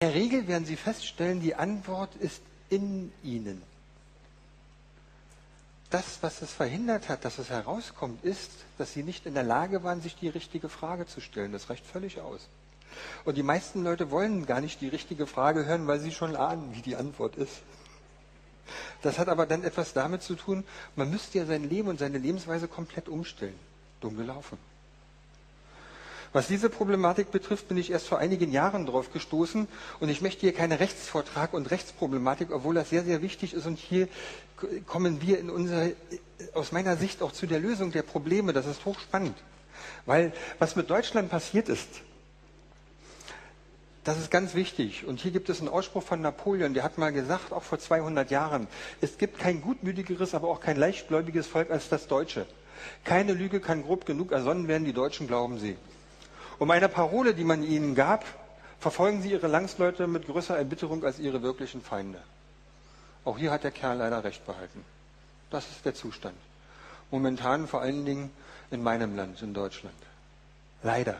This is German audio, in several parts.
der Regel werden Sie feststellen, die Antwort ist in Ihnen. Das, was es verhindert hat, dass es herauskommt, ist, dass Sie nicht in der Lage waren, sich die richtige Frage zu stellen. Das reicht völlig aus. Und die meisten Leute wollen gar nicht die richtige Frage hören, weil sie schon ahnen, wie die Antwort ist. Das hat aber dann etwas damit zu tun, man müsste ja sein Leben und seine Lebensweise komplett umstellen. Dumm gelaufen. Was diese Problematik betrifft, bin ich erst vor einigen Jahren drauf gestoßen und ich möchte hier keinen Rechtsvortrag und Rechtsproblematik, obwohl das sehr, sehr wichtig ist und hier kommen wir in unserer, aus meiner Sicht auch zu der Lösung der Probleme. Das ist hochspannend. Weil was mit Deutschland passiert ist, das ist ganz wichtig. Und hier gibt es einen Ausspruch von Napoleon, der hat mal gesagt, auch vor 200 Jahren, es gibt kein gutmütigeres, aber auch kein leichtgläubiges Volk als das Deutsche. Keine Lüge kann grob genug ersonnen werden, die Deutschen glauben sie. Um eine Parole, die man ihnen gab, verfolgen sie ihre Landsleute mit größerer Erbitterung als ihre wirklichen Feinde. Auch hier hat der Kerl leider recht behalten. Das ist der Zustand. Momentan vor allen Dingen in meinem Land, in Deutschland. Leider.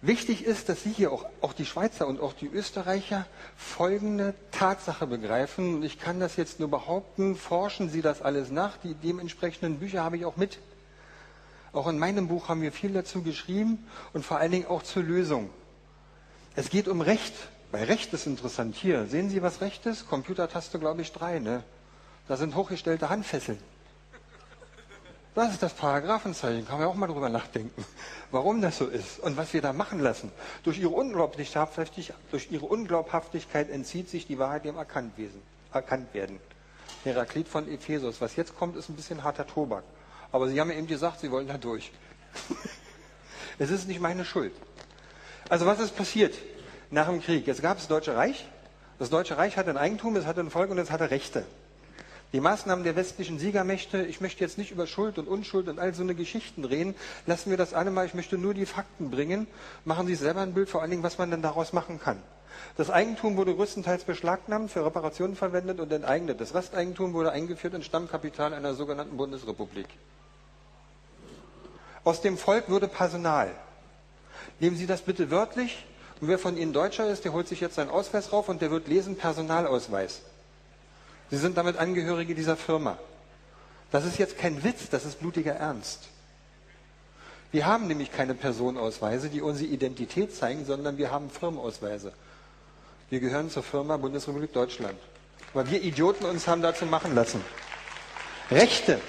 Wichtig ist, dass Sie hier auch, auch die Schweizer und auch die Österreicher folgende Tatsache begreifen. Ich kann das jetzt nur behaupten, forschen Sie das alles nach. Die dementsprechenden Bücher habe ich auch mit. Auch in meinem Buch haben wir viel dazu geschrieben und vor allen Dingen auch zur Lösung. Es geht um Recht. Bei Recht ist interessant. Hier, sehen Sie, was Recht ist? Computertaste, glaube ich, drei. Ne? Da sind hochgestellte Handfesseln. Das ist das Paragraphenzeichen. Kann man auch mal drüber nachdenken, warum das so ist und was wir da machen lassen. Durch ihre, Unglaubhaftigkeit, durch ihre Unglaubhaftigkeit entzieht sich die Wahrheit dem erkannt werden. Heraklit von Ephesus. Was jetzt kommt, ist ein bisschen harter Tobak. Aber Sie haben eben gesagt, Sie wollen da durch. es ist nicht meine Schuld. Also was ist passiert nach dem Krieg? Jetzt gab es das Deutsche Reich. Das Deutsche Reich hatte ein Eigentum, es hatte ein Volk und es hatte Rechte. Die Maßnahmen der westlichen Siegermächte, ich möchte jetzt nicht über Schuld und Unschuld und all so eine Geschichten reden, lassen wir das alle mal, ich möchte nur die Fakten bringen, machen Sie selber ein Bild, vor allen Dingen, was man denn daraus machen kann. Das Eigentum wurde größtenteils beschlagnahmt, für Reparationen verwendet und enteignet. Das Resteigentum wurde eingeführt in Stammkapital einer sogenannten Bundesrepublik. Aus dem Volk würde Personal. Nehmen Sie das bitte wörtlich. Und wer von Ihnen Deutscher ist, der holt sich jetzt seinen Ausweis rauf und der wird lesen Personalausweis. Sie sind damit Angehörige dieser Firma. Das ist jetzt kein Witz, das ist blutiger Ernst. Wir haben nämlich keine Personenausweise, die unsere Identität zeigen, sondern wir haben Firmenausweise. Wir gehören zur Firma Bundesrepublik Deutschland. Weil wir Idioten uns haben dazu machen lassen. Rechte.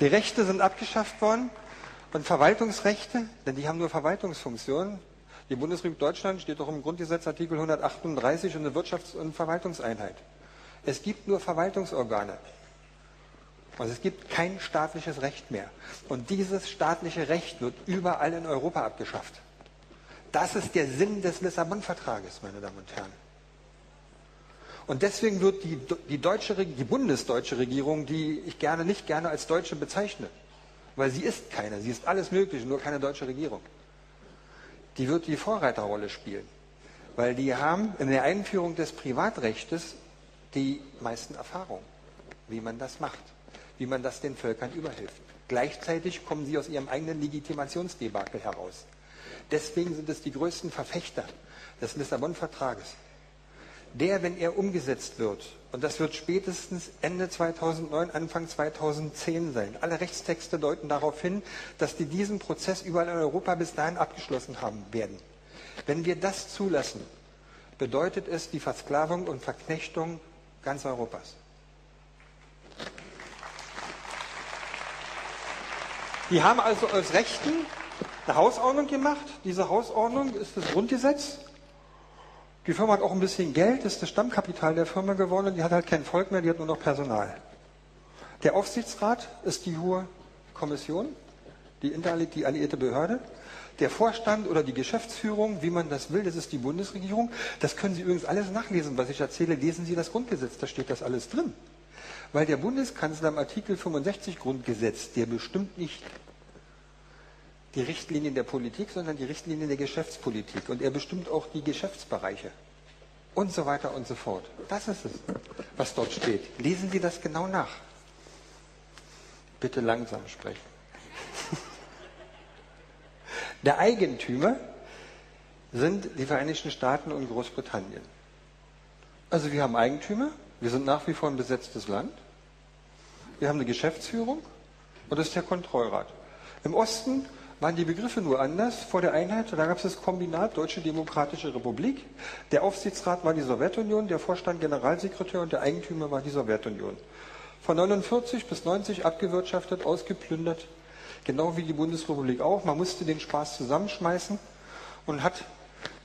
Die Rechte sind abgeschafft worden. Und Verwaltungsrechte, denn die haben nur Verwaltungsfunktionen. Die Bundesrepublik Deutschland steht doch im Grundgesetz Artikel 138 und eine Wirtschafts- und Verwaltungseinheit. Es gibt nur Verwaltungsorgane. Also es gibt kein staatliches Recht mehr. Und dieses staatliche Recht wird überall in Europa abgeschafft. Das ist der Sinn des Lissabon-Vertrages, meine Damen und Herren. Und deswegen wird die, die, deutsche, die bundesdeutsche Regierung, die ich gerne nicht gerne als Deutsche bezeichne, weil sie ist keine, sie ist alles Mögliche, nur keine deutsche Regierung. Die wird die Vorreiterrolle spielen, weil die haben in der Einführung des Privatrechts die meisten Erfahrungen, wie man das macht, wie man das den Völkern überhilft. Gleichzeitig kommen sie aus ihrem eigenen Legitimationsdebakel heraus. Deswegen sind es die größten Verfechter des Lissabon-Vertrages der, wenn er umgesetzt wird, und das wird spätestens Ende 2009, Anfang 2010 sein. Alle Rechtstexte deuten darauf hin, dass die diesen Prozess überall in Europa bis dahin abgeschlossen haben werden. Wenn wir das zulassen, bedeutet es die Versklavung und Verknechtung ganz Europas. Die haben also aus Rechten eine Hausordnung gemacht. Diese Hausordnung ist das Grundgesetz. Die Firma hat auch ein bisschen Geld, ist das Stammkapital der Firma geworden. Die hat halt kein Volk mehr, die hat nur noch Personal. Der Aufsichtsrat ist die hohe Kommission, die, die alliierte Behörde. Der Vorstand oder die Geschäftsführung, wie man das will, das ist die Bundesregierung. Das können Sie übrigens alles nachlesen, was ich erzähle. Lesen Sie das Grundgesetz, da steht das alles drin. Weil der Bundeskanzler im Artikel 65 Grundgesetz, der bestimmt nicht die Richtlinien der Politik, sondern die Richtlinien der Geschäftspolitik. Und er bestimmt auch die Geschäftsbereiche. Und so weiter und so fort. Das ist es, was dort steht. Lesen Sie das genau nach. Bitte langsam sprechen. Der Eigentümer sind die Vereinigten Staaten und Großbritannien. Also wir haben Eigentümer, wir sind nach wie vor ein besetztes Land, wir haben eine Geschäftsführung und das ist der Kontrollrat. Im Osten waren die Begriffe nur anders. Vor der Einheit, da gab es das Kombinat Deutsche Demokratische Republik. Der Aufsichtsrat war die Sowjetunion, der Vorstand Generalsekretär und der Eigentümer war die Sowjetunion. Von 49 bis 90 abgewirtschaftet, ausgeplündert, genau wie die Bundesrepublik auch. Man musste den Spaß zusammenschmeißen und hat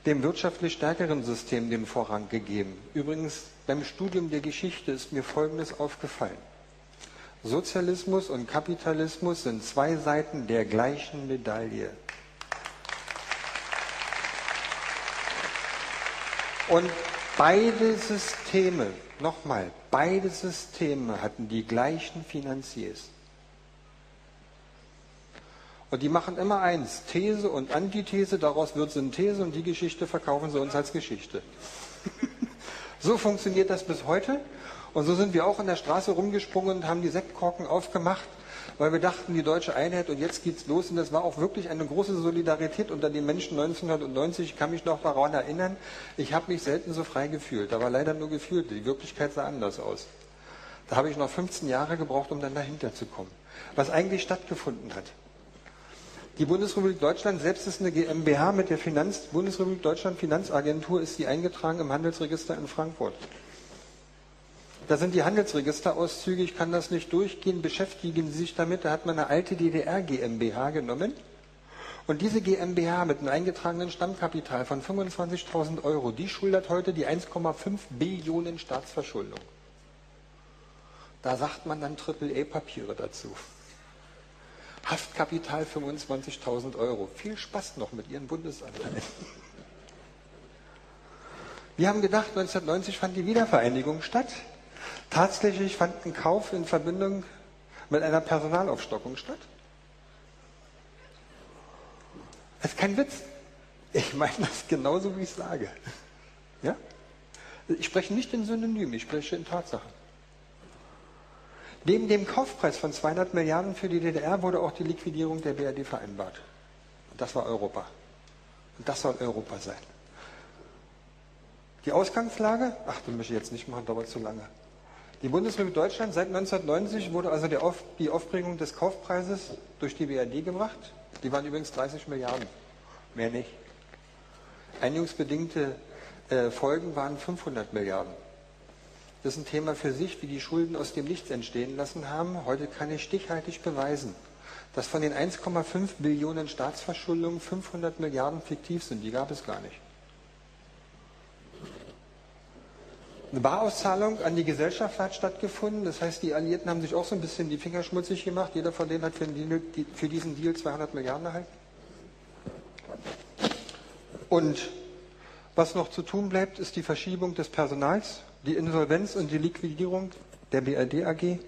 dem wirtschaftlich stärkeren System den Vorrang gegeben. Übrigens, beim Studium der Geschichte ist mir Folgendes aufgefallen. Sozialismus und Kapitalismus sind zwei Seiten der gleichen Medaille. Und beide Systeme, nochmal, beide Systeme hatten die gleichen Finanziers. Und die machen immer eins, These und Antithese, daraus wird Synthese und die Geschichte verkaufen sie uns als Geschichte. so funktioniert das bis heute. Und so sind wir auch in der Straße rumgesprungen und haben die Sektkorken aufgemacht, weil wir dachten, die deutsche Einheit und jetzt geht's los. Und das war auch wirklich eine große Solidarität unter den Menschen 1990. Ich kann mich noch daran erinnern, ich habe mich selten so frei gefühlt. Da war leider nur gefühlt. Die Wirklichkeit sah anders aus. Da habe ich noch 15 Jahre gebraucht, um dann dahinter zu kommen. Was eigentlich stattgefunden hat. Die Bundesrepublik Deutschland selbst ist eine GmbH mit der Finanz, Bundesrepublik Deutschland Finanzagentur, ist sie eingetragen im Handelsregister in Frankfurt. Da sind die Handelsregisterauszüge, ich kann das nicht durchgehen, beschäftigen Sie sich damit. Da hat man eine alte DDR GmbH genommen. Und diese GmbH mit einem eingetragenen Stammkapital von 25.000 Euro, die schuldet heute die 1,5 Billionen Staatsverschuldung. Da sagt man dann Triple-A-Papiere dazu. Haftkapital 25.000 Euro. Viel Spaß noch mit Ihren Bundesanteilen. Wir haben gedacht, 1990 fand die Wiedervereinigung statt. Tatsächlich fand ein Kauf in Verbindung mit einer Personalaufstockung statt. Das ist kein Witz. Ich meine das genauso, wie ich sage. Ja? Ich spreche nicht in Synonym, ich spreche in Tatsachen. Neben dem Kaufpreis von 200 Milliarden für die DDR wurde auch die Liquidierung der BRD vereinbart. Und das war Europa. Und das soll Europa sein. Die Ausgangslage, ach, das möchte ich jetzt nicht machen, dauert zu lange. Die Bundesrepublik Deutschland seit 1990 wurde also Auf, die Aufbringung des Kaufpreises durch die BRD gemacht. Die waren übrigens 30 Milliarden, mehr nicht. Einigungsbedingte äh, Folgen waren 500 Milliarden. Das ist ein Thema für sich, wie die Schulden aus dem Nichts entstehen lassen haben. Heute kann ich stichhaltig beweisen, dass von den 1,5 Billionen Staatsverschuldungen 500 Milliarden fiktiv sind. Die gab es gar nicht. Eine Barauszahlung an die Gesellschaft hat stattgefunden. Das heißt, die Alliierten haben sich auch so ein bisschen die Finger schmutzig gemacht. Jeder von denen hat für, Deal, für diesen Deal 200 Milliarden erhalten. Und was noch zu tun bleibt, ist die Verschiebung des Personals, die Insolvenz und die Liquidierung der BRD AG,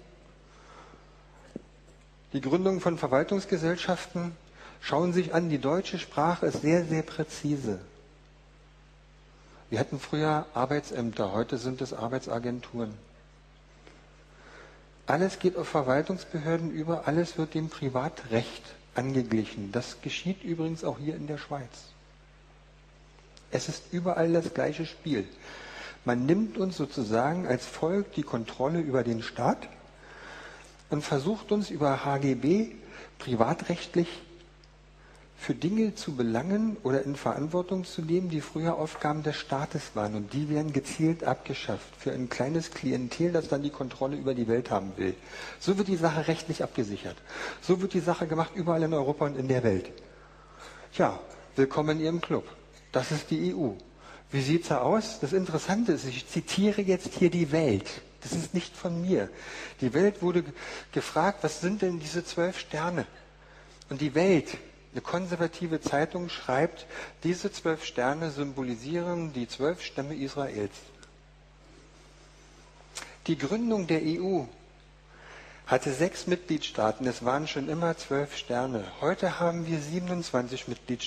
die Gründung von Verwaltungsgesellschaften. Schauen Sie sich an, die deutsche Sprache ist sehr, sehr präzise. Wir hatten früher Arbeitsämter, heute sind es Arbeitsagenturen. Alles geht auf Verwaltungsbehörden über, alles wird dem Privatrecht angeglichen. Das geschieht übrigens auch hier in der Schweiz. Es ist überall das gleiche Spiel. Man nimmt uns sozusagen als Volk die Kontrolle über den Staat und versucht uns über HGB privatrechtlich für Dinge zu belangen oder in Verantwortung zu nehmen, die früher Aufgaben des Staates waren. Und die werden gezielt abgeschafft für ein kleines Klientel, das dann die Kontrolle über die Welt haben will. So wird die Sache rechtlich abgesichert. So wird die Sache gemacht überall in Europa und in der Welt. Tja, willkommen in Ihrem Club. Das ist die EU. Wie sieht's da aus? Das Interessante ist, ich zitiere jetzt hier die Welt. Das ist nicht von mir. Die Welt wurde gefragt, was sind denn diese zwölf Sterne? Und die Welt eine konservative Zeitung schreibt, diese zwölf Sterne symbolisieren die zwölf Stämme Israels. Die Gründung der EU hatte sechs Mitgliedstaaten. Es waren schon immer zwölf Sterne. Heute haben wir 27 Mitgliedstaaten.